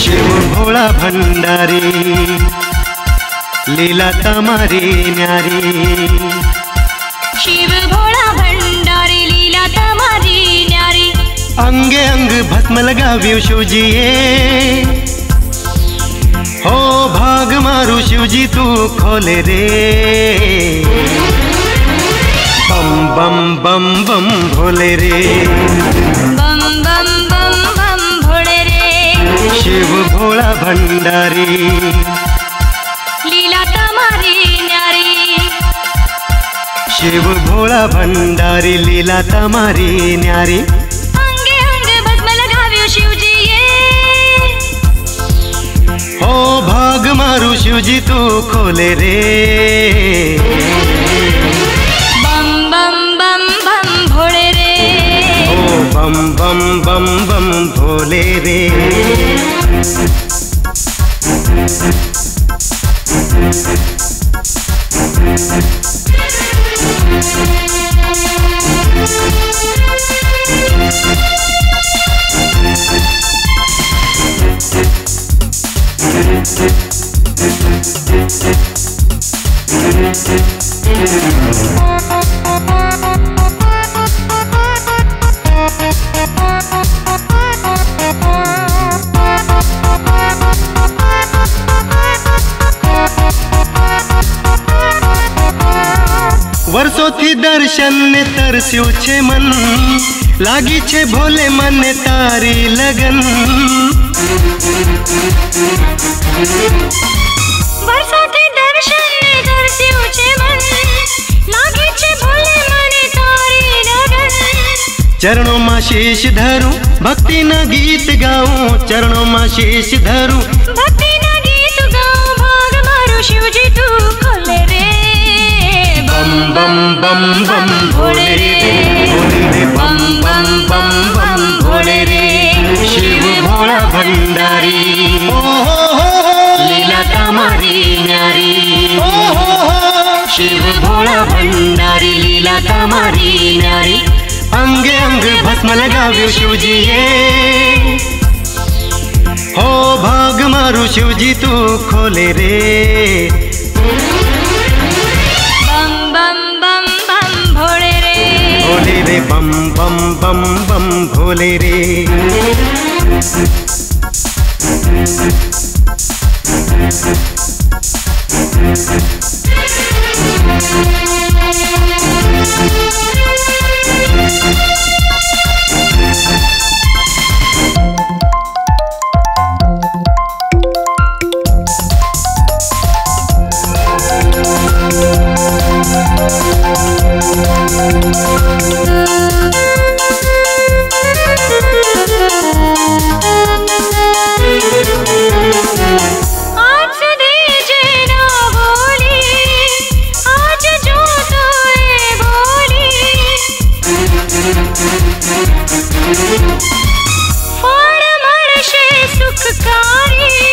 शिव भोला भंडारी लीला तमारी न्यारी। शिव भोला भंडारी लीला तमारी न्यारी। अंगे अंग भस्म लगाव्यो शिवजी हो भाग मारू शिवजी तू खोले रे। बम बम भोले रे। बम बम बम बम भोळे रे। शिव भोला भंडारी। लीला तमारी न्यारी। शिव भोळा भंडारी लीला तमारी न्यारी। हो भाग मारू शिवजी तू खोले रे। बम बम बम बम भोले रे। વર્ષોથી દર્શનને તરસ્યું છે મન લાગી છે ભોલે મને તારી લગન વર્ષોથી દર્શનને દર્શ્યું છે મન લાગે છે ભોલે મને તારી લગન ચરણોમાં શીશ ધરું ભક્તિના ગીત ગાઉં ચરણોમાં શીશ ધરું शिव भोला भंडारी लीला तामारी नारी शिव भोला भंडारी लीला तामारी नारी अंगे अंग भस्म लगावे शिवजी ये हो भाग मारू शिवजी तू खोले रे बम बम बम बम भोले रे भोले रे बम बम बम बम भोले रे Thank you. फॉर्म सुख कार्य